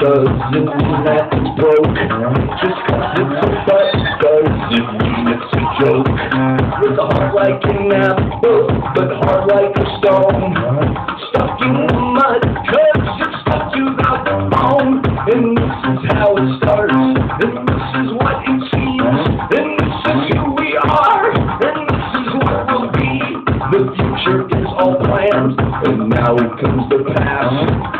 doesn't mean that it's broke. Just cause it's a butt doesn't mean it's a joke. With a heart like an apple, but hard like a stone. Stuck in the mud, cause it's stuck out the bone. And this is how it starts, and this is what it seems, and this is who we are, and this is what we'll be. The future is all planned, and now it comes to pass.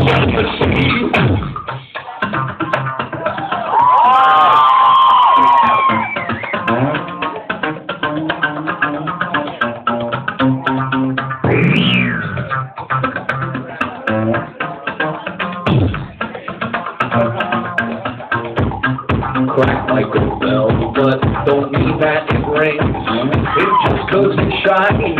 crack like a bell, but don't mean that it rings. It just cause it's shiny,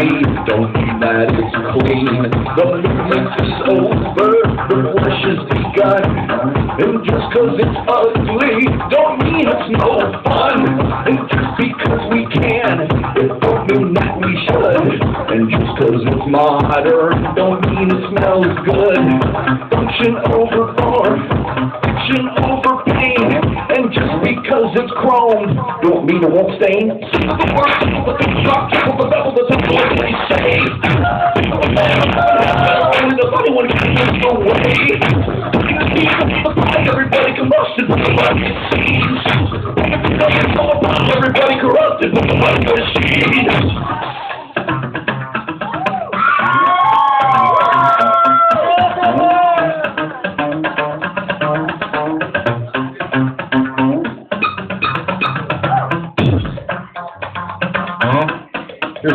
don't mean that it's clean. The movement is over, the flesh has begun. And just cause it's ugly, don't mean it's no fun. And just because we can, it don't mean that we should. And just cause it's modern, don't mean it smells good. Function over form, the wolf stain. Everybody combusted with the it sees. Everybody corrupted with the it.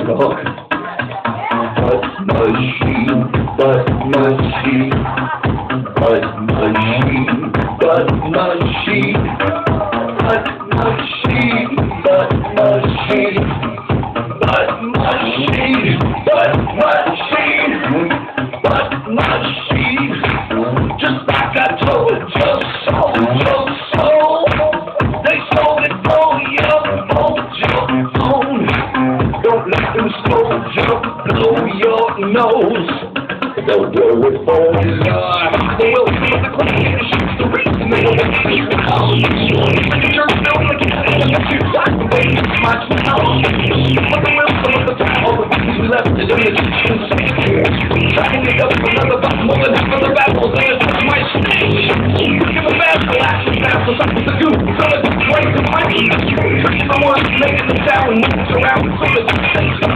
Here's. Butt machine, butt machine, butt machine, butt machine, butt machine, butt machine, butt machine, butt machine, butt machine. knows the world would fall. We'll be the queen, she's the reason they don't you call you joy. You're still the captain, you got the way to smart to tell. But the wisdom of the time, all the things we left in the kitchen sink. To up another bottle, and half of the battle, they are my stage. Give a fast relax, as fast as do. Some of the to my eat. Someone's making the sound, moves around, some of